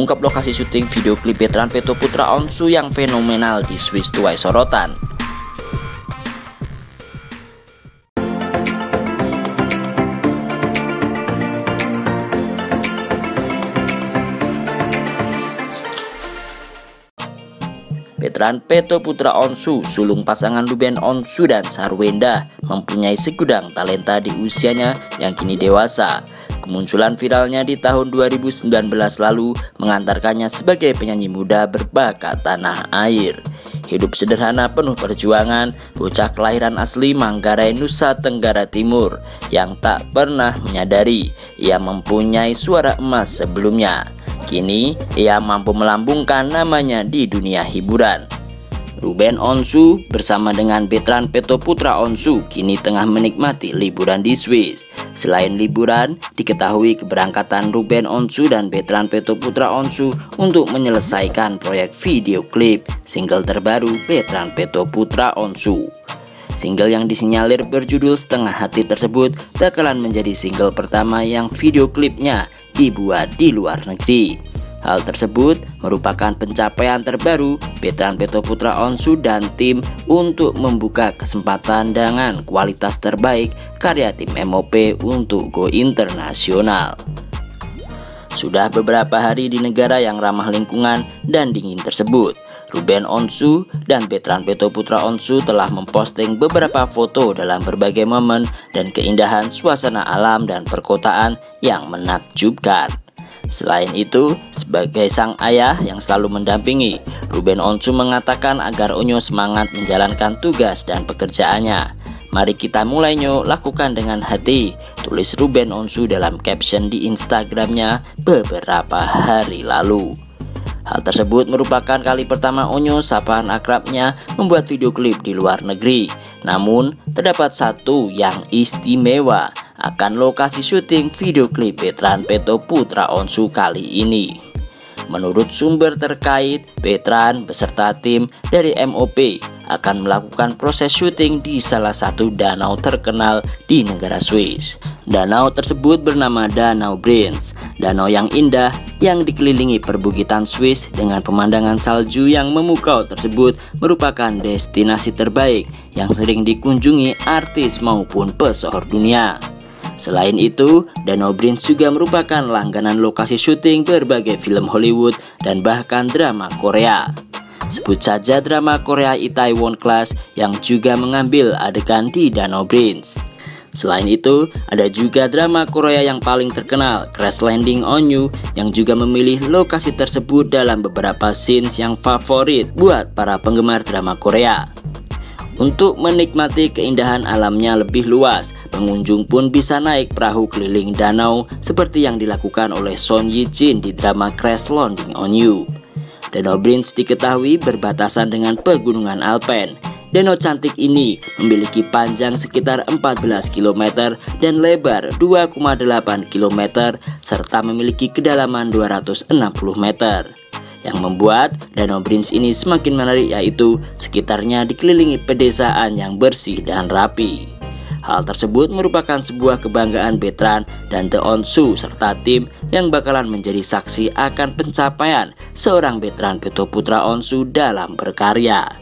ungkap lokasi syuting video klip Betran Peto Putra Onsu yang fenomenal di Swiss tuai sorotan. Veteran Peto Putra Onsu, sulung pasangan Ruben Onsu dan Sarwenda, mempunyai segudang talenta di usianya yang kini dewasa. Kemunculan viralnya di tahun 2019 lalu mengantarkannya sebagai penyanyi muda berbakat tanah air. Hidup sederhana penuh perjuangan, bocah kelahiran asli Manggarai Nusa Tenggara Timur yang tak pernah menyadari ia mempunyai suara emas sebelumnya. Kini ia mampu melambungkan namanya di dunia hiburan. Ruben Onsu bersama dengan Betran Peto Putra Onsu kini tengah menikmati liburan di Swiss. Selain liburan, diketahui keberangkatan Ruben Onsu dan Betran Peto Putra Onsu untuk menyelesaikan proyek video klip single terbaru Betran Peto Putra Onsu. Single yang disinyalir berjudul Setengah Hati tersebut bakalan menjadi single pertama yang video klipnya dibuat di luar negeri. Hal tersebut merupakan pencapaian terbaru Betran Peto Putra Onsu dan tim untuk membuka kesempatan dengan kualitas terbaik karya tim MOP untuk go internasional. Sudah beberapa hari di negara yang ramah lingkungan dan dingin tersebut, Ruben Onsu dan Betran Peto Putra Onsu telah memposting beberapa foto dalam berbagai momen dan keindahan suasana alam dan perkotaan yang menakjubkan. Selain itu, sebagai sang ayah yang selalu mendampingi, Ruben Onsu mengatakan agar Onyo semangat menjalankan tugas dan pekerjaannya. Mari kita mulai nyo lakukan dengan hati, tulis Ruben Onsu dalam caption di Instagramnya beberapa hari lalu. Hal tersebut merupakan kali pertama Onyo sapaan akrabnya membuat video klip di luar negeri. Namun, terdapat satu yang istimewa akan lokasi syuting video klip Betran Peto Putra Onsu kali ini. Menurut sumber terkait, Betran beserta tim dari MOP akan melakukan proses syuting di salah satu danau terkenal di negara Swiss. Danau tersebut bernama Danau Brins, danau yang indah yang dikelilingi perbukitan Swiss dengan pemandangan salju yang memukau tersebut merupakan destinasi terbaik yang sering dikunjungi artis maupun pesohor dunia. Selain itu, Danau Brins juga merupakan langganan lokasi syuting berbagai film Hollywood dan bahkan drama Korea. Sebut saja drama Korea Itaewon Class yang juga mengambil adegan di Danau Brins. Selain itu, ada juga drama Korea yang paling terkenal, Crash Landing on You, yang juga memilih lokasi tersebut dalam beberapa scenes yang favorit buat para penggemar drama Korea. Untuk menikmati keindahan alamnya lebih luas, pengunjung pun bisa naik perahu keliling danau seperti yang dilakukan oleh Son Ye Jin di drama Crash Landing on You. Danau Brins diketahui berbatasan dengan pegunungan Alpen. Danau cantik ini memiliki panjang sekitar 14 km dan lebar 2,8 km serta memiliki kedalaman 260 meter. Yang membuat Danau Brins ini semakin menarik yaitu sekitarnya dikelilingi pedesaan yang bersih dan rapi. Hal tersebut merupakan sebuah kebanggaan Betran dan The Onsu serta tim yang bakalan menjadi saksi akan pencapaian seorang Betran Beto Putra Onsu dalam berkarya.